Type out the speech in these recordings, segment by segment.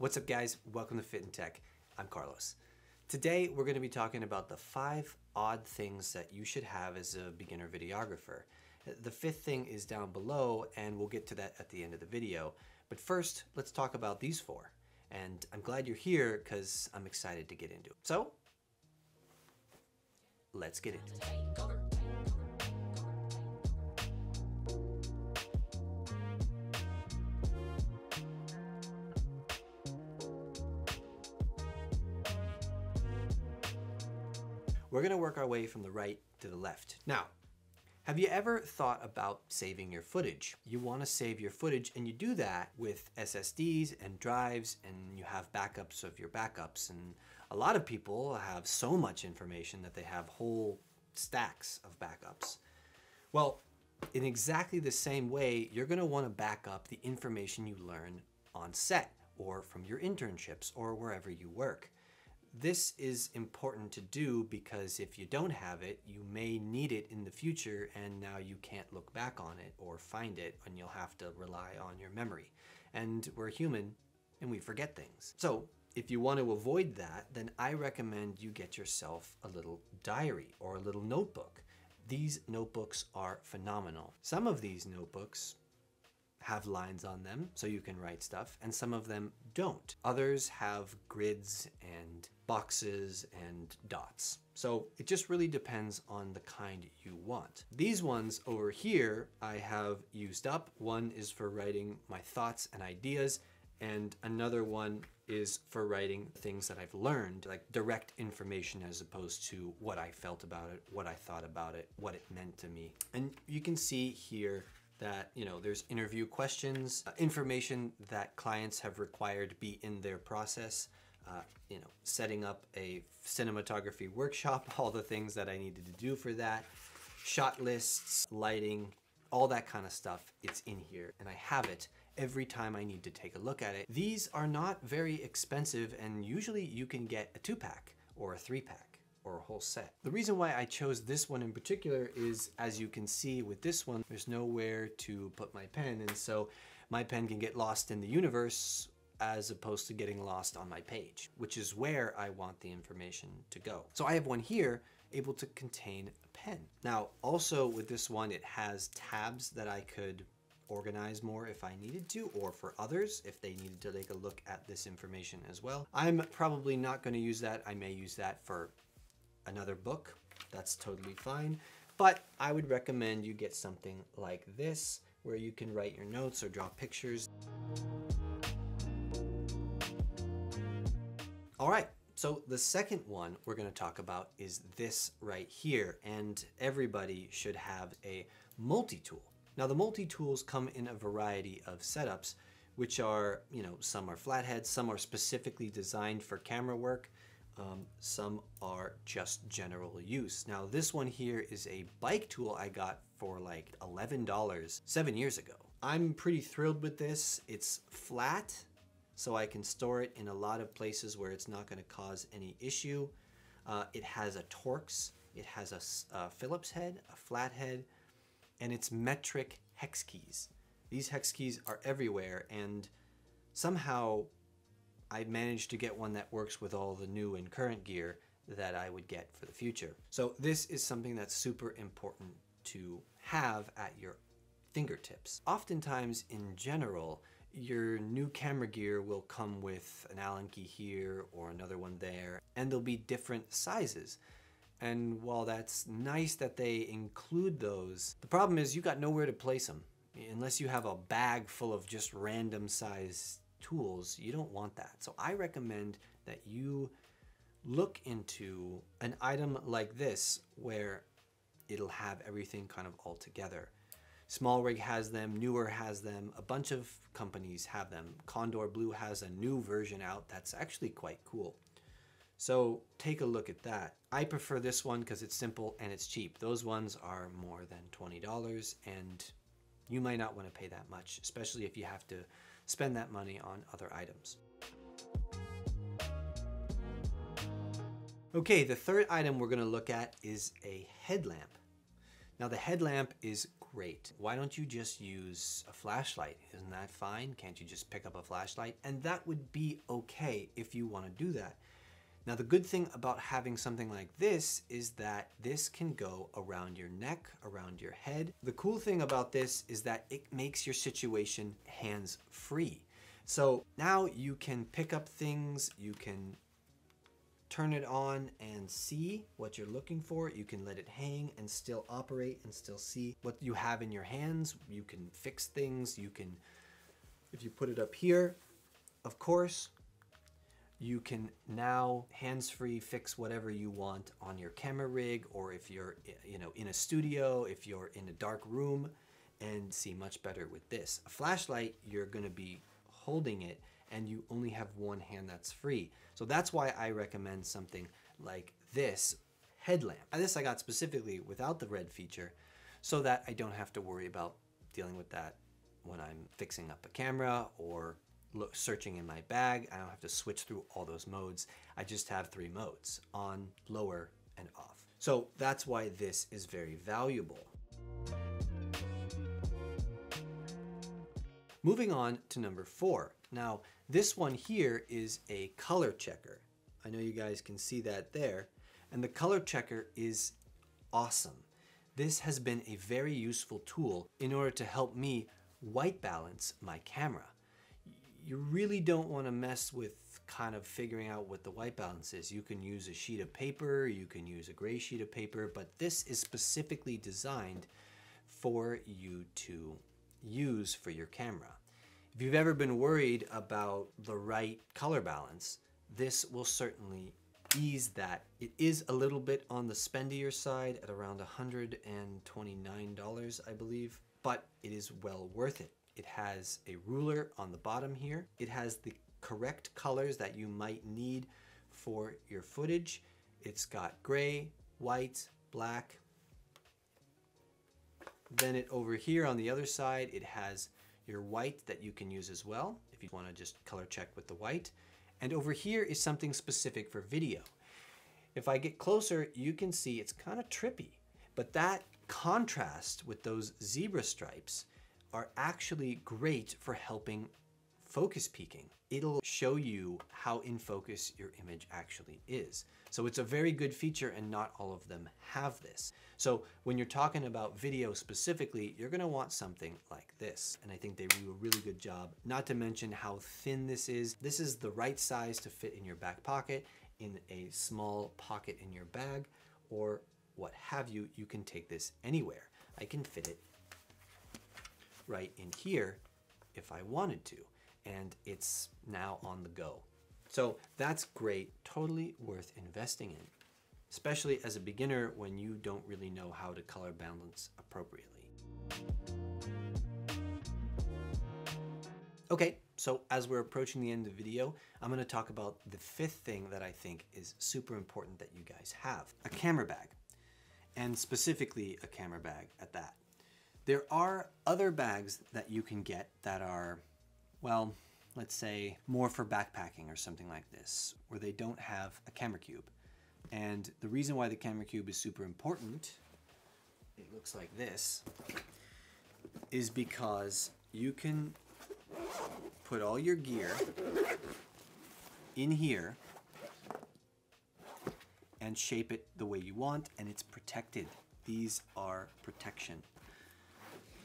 What's up guys? Welcome to Fitten Tech. I'm Carlos. Today we're going to be talking about the five odd things that you should have as a beginner videographer. The fifth thing is down below and we'll get to that at the end of the video. But first, let's talk about these four. And I'm glad you're here because I'm excited to get into it. So, let's get into it. We're gonna work our way from the right to the left. Now, have you ever thought about saving your footage? You wanna save your footage and you do that with SSDs and drives and you have backups of your backups. And a lot of people have so much information that they have whole stacks of backups. Well, in exactly the same way, you're gonna wanna back up the information you learn on set or from your internships or wherever you work. This is important to do because if you don't have it, you may need it in the future and now you can't look back on it or find it and you'll have to rely on your memory. And we're human and we forget things. So if you want to avoid that, then I recommend you get yourself a little diary or a little notebook. These notebooks are phenomenal. Some of these notebooks have lines on them so you can write stuff, and some of them don't. Others have grids and boxes and dots. So it just really depends on the kind you want. These ones over here I have used up. One is for writing my thoughts and ideas, and another one is for writing things that I've learned, like direct information as opposed to what I felt about it, what I thought about it, what it meant to me. And you can see here that you know there's interview questions, uh, information that clients have required be in their process. Uh, you know, setting up a cinematography workshop, all the things that I needed to do for that, shot lists, lighting, all that kind of stuff. It's in here, and I have it every time I need to take a look at it. These are not very expensive, and usually you can get a two pack or a three pack or a whole set. The reason why I chose this one in particular is, as you can see with this one, there's nowhere to put my pen, and so my pen can get lost in the universe as opposed to getting lost on my page, which is where I want the information to go. So I have one here able to contain a pen. Now, also with this one, it has tabs that I could organize more if I needed to, or for others if they needed to take a look at this information as well. I'm probably not gonna use that. I may use that for another book, that's totally fine. But I would recommend you get something like this where you can write your notes or draw pictures. All right, so the second one we're gonna talk about is this right here, and everybody should have a multi-tool. Now the multi-tools come in a variety of setups, which are, you know, some are flatheads, some are specifically designed for camera work, um, some are just general use. Now this one here is a bike tool I got for like $11 seven years ago. I'm pretty thrilled with this. It's flat, so I can store it in a lot of places where it's not gonna cause any issue. Uh, it has a Torx, it has a, a Phillips head, a flat head, and it's metric hex keys. These hex keys are everywhere and somehow I managed to get one that works with all the new and current gear that I would get for the future. So this is something that's super important to have at your fingertips. Oftentimes in general, your new camera gear will come with an Allen key here or another one there, and there'll be different sizes. And while that's nice that they include those, the problem is you got nowhere to place them. Unless you have a bag full of just random size tools, you don't want that. So I recommend that you look into an item like this where it'll have everything kind of all together. SmallRig has them, Neewer has them, a bunch of companies have them. Kondor Blue has a new version out that's actually quite cool. So take a look at that. I prefer this one because it's simple and it's cheap. Those ones are more than $20 and you might not want to pay that much, especially if you have to spend that money on other items. Okay, the third item we're gonna look at is a headlamp. Now the headlamp is great. Why don't you just use a flashlight? Isn't that fine? Can't you just pick up a flashlight? And that would be okay if you want to do that. Now the good thing about having something like this is that this can go around your neck, around your head. The cool thing about this is that it makes your situation hands free. So now you can pick up things, you can turn it on and see what you're looking for. You can let it hang and still operate and still see what you have in your hands. You can fix things. You can, if you put it up here, of course, you can now hands-free fix whatever you want on your camera rig or if you're you know in a studio, if you're in a dark room and see much better with this. A flashlight, you're going to be holding it and you only have one hand that's free. So that's why I recommend something like this headlamp. This I got specifically without the red feature so that I don't have to worry about dealing with that when I'm fixing up a camera or look, searching in my bag. I don't have to switch through all those modes. I just have three modes, on, lower, and off. So that's why this is very valuable. Moving on to number four. Now, this one here is a color checker. I know you guys can see that there. And the color checker is awesome. This has been a very useful tool in order to help me white balance my camera. You really don't want to mess with kind of figuring out what the white balance is. You can use a sheet of paper, you can use a gray sheet of paper, but this is specifically designed for you to use for your camera. If you've ever been worried about the right color balance, this will certainly ease that. It is a little bit on the spendier side at around $129, I believe, but it is well worth it. It has a ruler on the bottom here. It has the correct colors that you might need for your footage. It's got gray, white, black. Then it over here on the other side, it has your white that you can use as well if you want to just color check with the white. And over here is something specific for video. If I get closer, you can see it's kind of trippy, but that contrast with those zebra stripes are actually great for helping focus peaking. It'll show you how in focus your image actually is. So it's a very good feature and not all of them have this. So when you're talking about video specifically, you're gonna want something like this. And I think they do a really good job, not to mention how thin this is. This is the right size to fit in your back pocket, in a small pocket in your bag, or what have you, you can take this anywhere. I can fit it right in here if I wanted to and it's now on the go. So that's great, totally worth investing in, especially as a beginner when you don't really know how to color balance appropriately. Okay, so as we're approaching the end of the video, I'm gonna talk about the fifth thing that I think is super important that you guys have, a camera bag, and specifically a camera bag at that. There are other bags that you can get that are well, let's say more for backpacking or something like this, where they don't have a camera cube. And the reason why the camera cube is super important, it looks like this, is because you can put all your gear in here and shape it the way you want and it's protected. These are protection.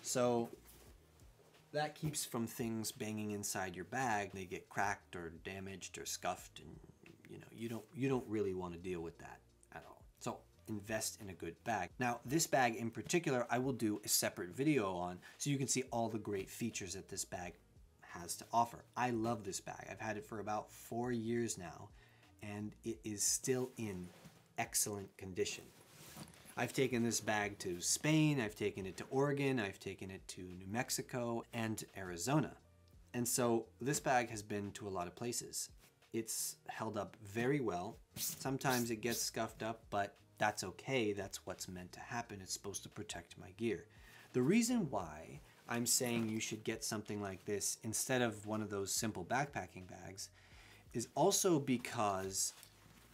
So that keeps from things banging inside your bag. They get cracked or damaged or scuffed, and you know you don't you don't really want to deal with that at all. So invest in a good bag. Now this bag in particular, I will do a separate video on, so you can see all the great features that this bag has to offer. I love this bag. I've had it for about four years now, and it is still in excellent condition. I've taken this bag to Spain, I've taken it to Oregon, I've taken it to New Mexico and Arizona. And so this bag has been to a lot of places. It's held up very well. Sometimes it gets scuffed up, but that's okay. That's what's meant to happen. It's supposed to protect my gear. The reason why I'm saying you should get something like this instead of one of those simple backpacking bags is also because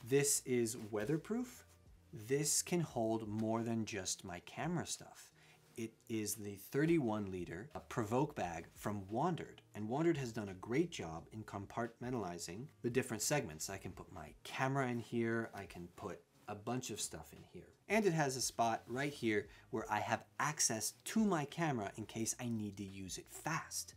this is weatherproof this can hold more than just my camera stuff. It is the 31 liter PRVKE bag from Wandrd. And Wandrd has done a great job in compartmentalizing the different segments. I can put my camera in here, I can put a bunch of stuff in here. And it has a spot right here where I have access to my camera in case I need to use it fast.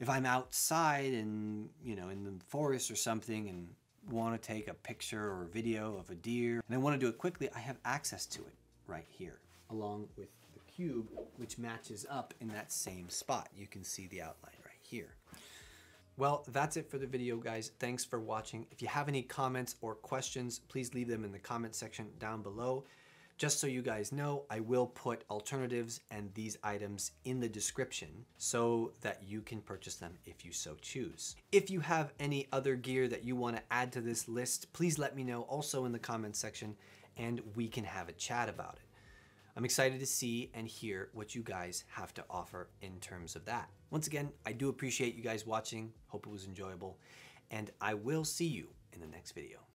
If I'm outside and, you know, in the forest or something and want to take a picture or a video of a deer and I want to do it quickly, I have access to it right here along with the cube which matches up in that same spot. You can see the outline right here. Well, that's it for the video, guys. Thanks for watching. If you have any comments or questions, please leave them in the comment section down below. Just so you guys know, I will put alternatives and these items in the description so that you can purchase them if you so choose. If you have any other gear that you want to add to this list, please let me know also in the comments section and we can have a chat about it. I'm excited to see and hear what you guys have to offer in terms of that. Once again, I do appreciate you guys watching. Hope it was enjoyable. And I will see you in the next video.